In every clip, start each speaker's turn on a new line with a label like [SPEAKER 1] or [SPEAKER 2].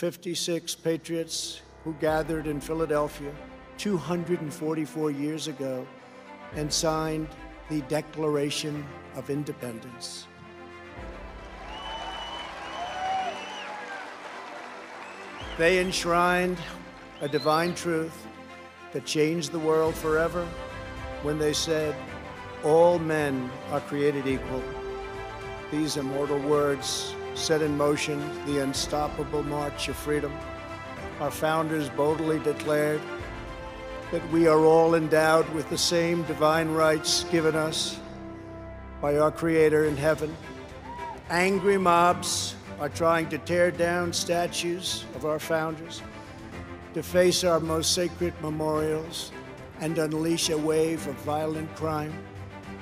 [SPEAKER 1] 156 patriots who gathered in Philadelphia 244 years ago and signed the Declaration of Independence. They enshrined a divine truth that changed the world forever when they said, All men are created equal. These immortal words set in motion the unstoppable march of freedom. Our founders boldly declared that we are all endowed with the same divine rights given us by our Creator in heaven. Angry mobs are trying to tear down statues of our founders, deface our most sacred memorials, and unleash a wave of violent crime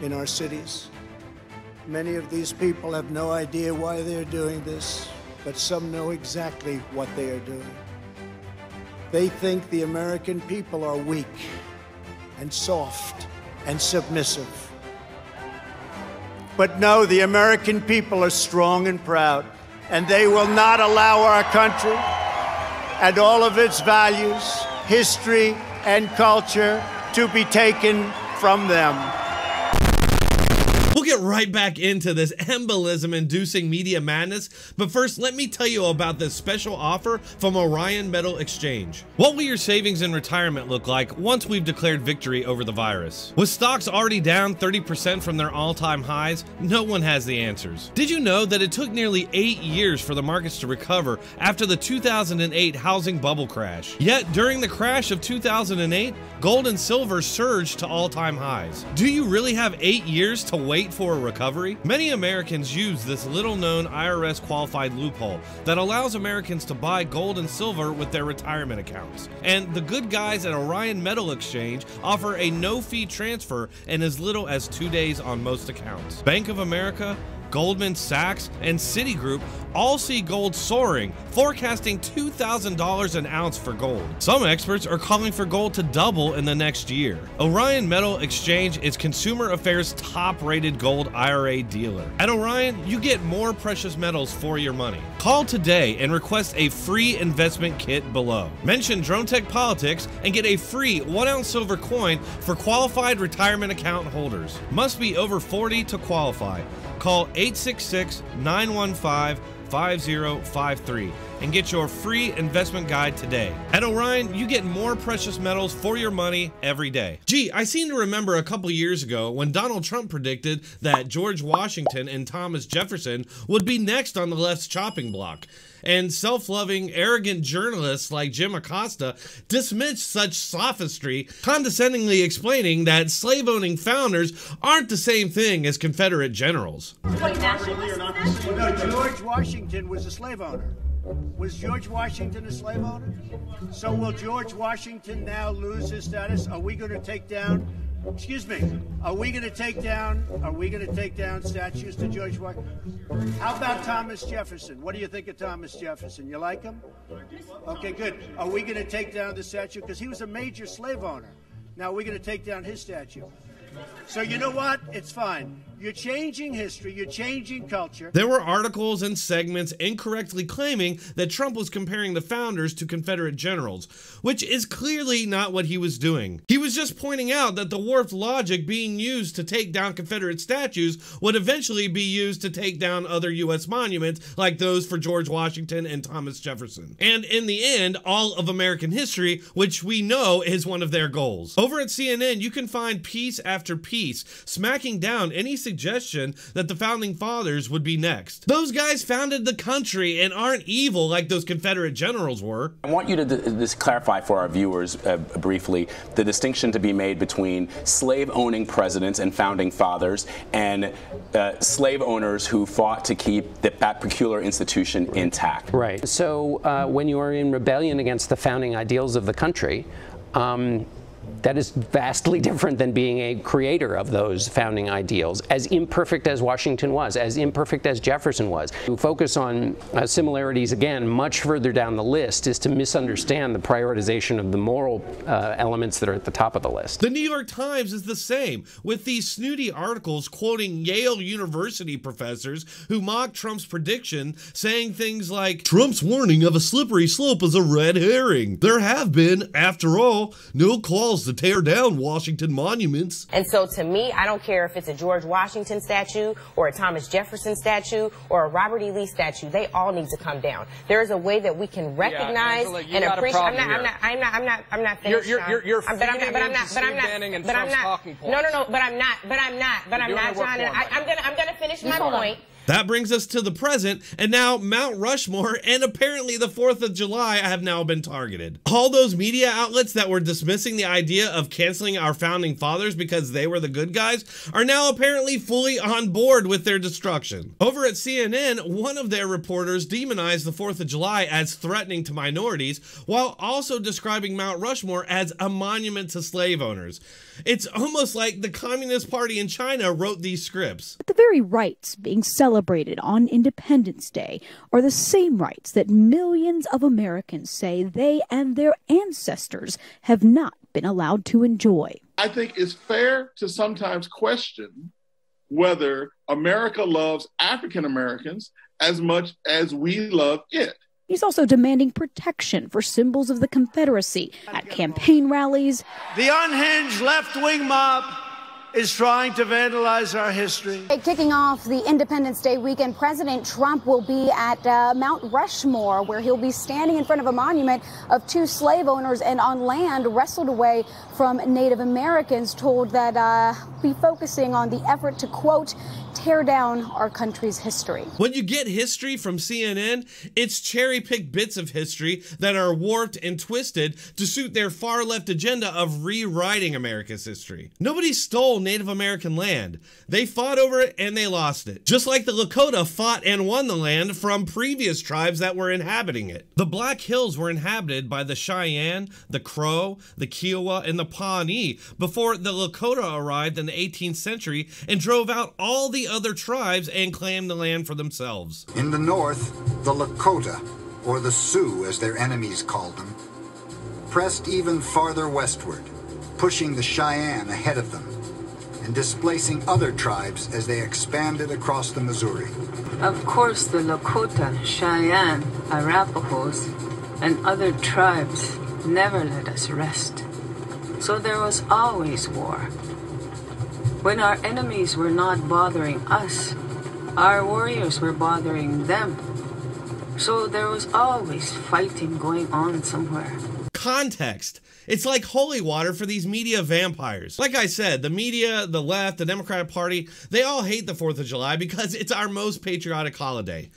[SPEAKER 1] in our cities. Many of these people have no idea why they're doing this, but some know exactly what they are doing. They think the American people are weak and soft and submissive. But no, the American people are strong and proud, and they will not allow our country and all of its values, history, and culture to be taken from them.
[SPEAKER 2] Get right back into this embolism inducing media madness, but first let me tell you about this special offer from Orion Metal Exchange. What will your savings in retirement look like once we've declared victory over the virus? With stocks already down 30% from their all-time highs, no one has the answers. Did you know that it took nearly 8 years for the markets to recover after the 2008 housing bubble crash? Yet during the crash of 2008, gold and silver surged to all-time highs. Do you really have 8 years to wait for a recovery? Many Americans use this little known IRS qualified loophole that allows Americans to buy gold and silver with their retirement accounts. And the good guys at Orion Metal Exchange offer a no fee transfer in as little as two days on most accounts. Bank of America, Goldman Sachs, and Citigroup all see gold soaring, forecasting $2,000 an ounce for gold. Some experts are calling for gold to double in the next year. Orion Metal Exchange is Consumer Affairs' top rated gold IRA dealer. At Orion, you get more precious metals for your money. Call today and request a free investment kit below. Mention Dronetek Politics and get a free 1 ounce silver coin for qualified retirement account holders. Must be over 40 to qualify. Call 866 915 5053 and get your free investment guide today. At Orion, you get more precious metals for your money every day. Gee, I seem to remember a couple years ago when Donald Trump predicted that George Washington and Thomas Jefferson would be next on the left's chopping block. And self loving, arrogant journalists like Jim Acosta dismiss such sophistry, condescendingly explaining that slave owning founders aren't the same thing as Confederate generals.
[SPEAKER 1] No, George Washington was a slave owner. Was George Washington a slave owner? So will George Washington now lose his status? Are we going to take down? Excuse me. Are we going to take down? Are we going to take down statues to George Washington? How about Thomas Jefferson? What do you think of Thomas Jefferson? You like him? Okay, good. Are we going to take down the statue because he was a major slave owner? Now we're going to take down his statue. So you know what? It's fine. You're changing history, you're changing culture.
[SPEAKER 2] There were articles and segments incorrectly claiming that Trump was comparing the founders to Confederate generals, which is clearly not what he was doing. He was just pointing out that the warped logic being used to take down Confederate statues would eventually be used to take down other U.S. monuments like those for George Washington and Thomas Jefferson. And in the end, all of American history, which we know is one of their goals. Over at CNN, you can find piece after piece smacking down any suggestion that the founding fathers would be next. Those guys founded the country and aren't evil like those Confederate generals were.
[SPEAKER 3] I want you to just clarify for our viewers uh, briefly the distinction to be made between slave owning presidents and founding fathers and uh, slave owners who fought to keep the, that peculiar institution intact.
[SPEAKER 4] Right. So uh, when you are in rebellion against the founding ideals of the country, um, That is vastly different than being a creator of those founding ideals, as imperfect as Washington was, as imperfect as Jefferson was. To focus on uh, similarities again much further down the list is to misunderstand the prioritization of the moral uh, elements that are at the top of the list.
[SPEAKER 2] The New York Times is the same, with these snooty articles quoting Yale University professors who mock Trump's prediction, saying things like Trump's warning of a slippery slope is a red herring. There have been, after all, no calls to tear down Washington monuments.
[SPEAKER 5] And so to me, I don't care if it's a George Washington statue or a Thomas Jefferson statue or a Robert E. Lee statue. They all need to come down. There is a way that we can recognize
[SPEAKER 6] Angela,
[SPEAKER 5] and appreciate. I'm not, I'm not. I'm not. I'm not. I'm not
[SPEAKER 6] You're- you're- you're- you're
[SPEAKER 5] I'm- but I'm not. But I'm not. But I'm not. But I'm not. No, no, no. But I'm not. But I'm not. But I'm
[SPEAKER 6] You're
[SPEAKER 5] not
[SPEAKER 6] doing
[SPEAKER 5] trying to.
[SPEAKER 6] your
[SPEAKER 5] I. I'm gonna. I'm gonna finish my point.
[SPEAKER 2] That brings us to the present, and now Mount Rushmore and apparently the 4th of July have now been targeted. All those media outlets that were dismissing the idea of canceling our founding fathers because they were the good guys are now apparently fully on board with their destruction. Over at CNN, one of their reporters demonized the 4th of July as threatening to minorities while also describing Mount Rushmore as a monument to slave owners. It's almost like the Communist Party in China wrote these scripts.
[SPEAKER 7] But the very rights being celebrated on Independence Day are the same rights that millions of Americans say they and their ancestors have not been allowed to enjoy.
[SPEAKER 8] I think it's fair to sometimes question whether America loves African Americans as much as we love it.
[SPEAKER 7] He's also demanding protection for symbols of the Confederacy at campaign rallies
[SPEAKER 1] The unhinged left wing mob is trying to vandalize our history.
[SPEAKER 9] Kicking off the Independence Day weekend, President Trump will be at uh, Mount Rushmore, where he'll be standing in front of a monument of two slave owners and on land wrestled away from Native Americans, told that uh, be focusing on the effort to, quote, tear down our country's history.
[SPEAKER 2] When you get history from CNN, it's cherry picked bits of history that are warped and twisted to suit their far left agenda of rewriting America's history. Nobody stole Native American land. They fought over it and they lost it. Just like the Lakota fought and won the land from previous tribes that were inhabiting it. The Black Hills were inhabited by the Cheyenne, the Crow, the Kiowa, and the Pawnee before the Lakota arrived in the 18th century and drove out all the other tribes and claimed the land for themselves.
[SPEAKER 10] In the north, the Lakota, or the Sioux as their enemies called them, pressed even farther westward, pushing the Cheyenne ahead of them and displacing other tribes as they expanded across the Missouri.
[SPEAKER 11] Of course, the Lakota, Cheyenne, Arapahoes, and other tribes never let us rest. So there was always war. When our enemies were not bothering us, our warriors were bothering them. So there was always fighting going on somewhere.
[SPEAKER 2] Context. It's like holy water for these media vampires. Like I said, the media, the left, the Democratic Party, they all hate the 4th of July because it's our most patriotic holiday.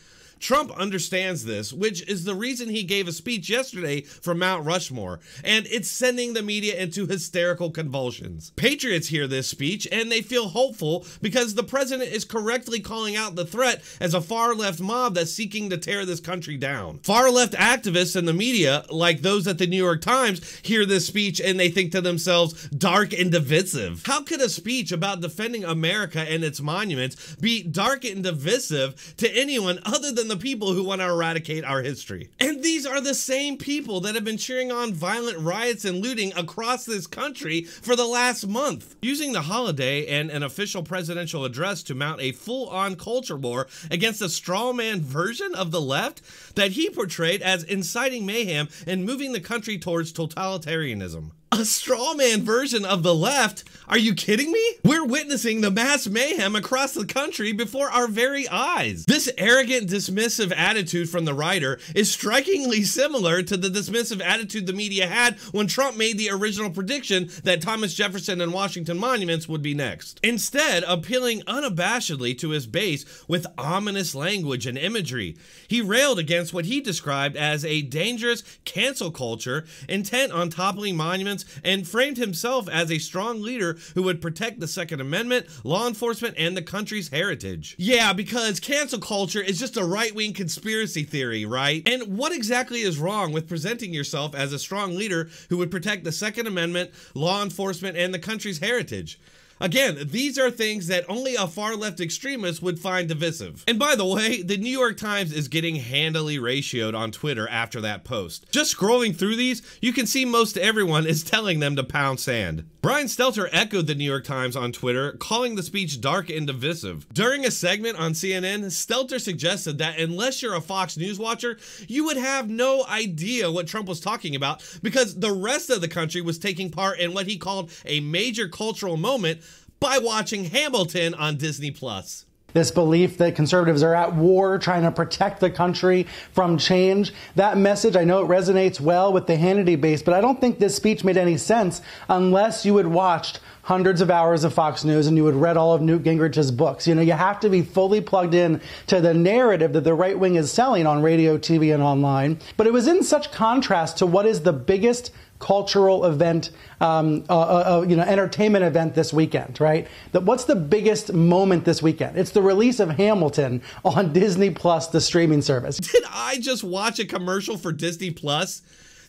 [SPEAKER 2] Trump understands this, which is the reason he gave a speech yesterday from Mount Rushmore, and it's sending the media into hysterical convulsions. Patriots hear this speech and they feel hopeful because the president is correctly calling out the threat as a far left mob that's seeking to tear this country down. Far left activists and the media, like those at the New York Times, hear this speech and they think to themselves, dark and divisive. How could a speech about defending America and its monuments be dark and divisive to anyone other than the people who want to eradicate our history. And these are the same people that have been cheering on violent riots and looting across this country for the last month. Using the holiday and an official presidential address to mount a full on culture war against a straw man version of the left that he portrayed as inciting mayhem and moving the country towards totalitarianism. A straw man version of the left? Are you kidding me? We're witnessing the mass mayhem across the country before our very eyes. This arrogant, dismissive attitude from the writer is strikingly similar to the dismissive attitude the media had when Trump made the original prediction that Thomas Jefferson and Washington monuments would be next. Instead, appealing unabashedly to his base with ominous language and imagery, he railed against what he described as a dangerous cancel culture intent on toppling monuments and framed himself as a strong leader who would protect the Second Amendment, law enforcement, and the country's heritage. Yeah, because cancel culture is just a right wing conspiracy theory, right? And what exactly is wrong with presenting yourself as a strong leader who would protect the Second Amendment, law enforcement, and the country's heritage? Again, these are things that only a far left extremist would find divisive. And by the way, the New York Times is getting handily ratioed on Twitter after that post. Just scrolling through these, you can see most everyone is telling them to pound sand. Brian Stelter echoed the New York Times on Twitter, calling the speech dark and divisive. During a segment on CNN, Stelter suggested that unless you're a Fox News watcher, you would have no idea what Trump was talking about because the rest of the country was taking part in what he called a major cultural moment by watching Hamilton on Disney Plus.
[SPEAKER 6] This belief that conservatives are at war trying to protect the country from change. That message, I know it resonates well with the Hannity base, but I don't think this speech made any sense unless you had watched hundreds of hours of Fox News and you had read all of Newt Gingrich's books. You know, you have to be fully plugged in to the narrative that the right wing is selling on radio, TV, and online. But it was in such contrast to what is the biggest cultural event, um, uh, uh, uh, you know, entertainment event this weekend, right? That what's the biggest moment this weekend? It's the release of Hamilton on Disney Plus, the streaming service.
[SPEAKER 2] Did I just watch a commercial for Disney Plus?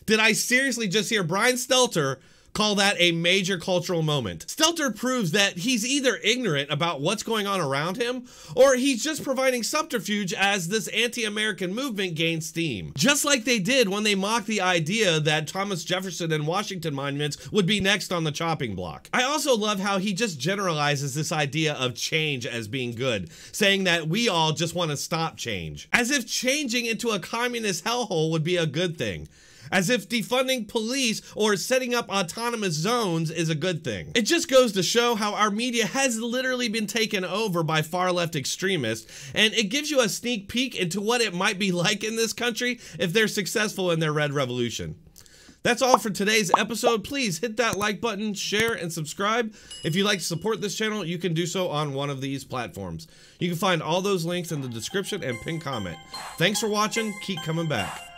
[SPEAKER 2] Did I seriously just hear Brian Stelter call that a major cultural moment. Stelter proves that he's either ignorant about what's going on around him, or he's just providing subterfuge as this anti-American movement gains steam. Just like they did when they mocked the idea that Thomas Jefferson and Washington monuments would be next on the chopping block. I also love how he just generalizes this idea of change as being good, saying that we all just want to stop change. As if changing into a communist hellhole would be a good thing as if defunding police or setting up autonomous zones is a good thing. It just goes to show how our media has literally been taken over by far left extremists, and it gives you a sneak peek into what it might be like in this country if they're successful in their red revolution. That's all for today's episode. Please hit that like button, share, and subscribe. If you'd like to support this channel, you can do so on one of these platforms. You can find all those links in the description and pinned comment. Thanks for watching. Keep coming back.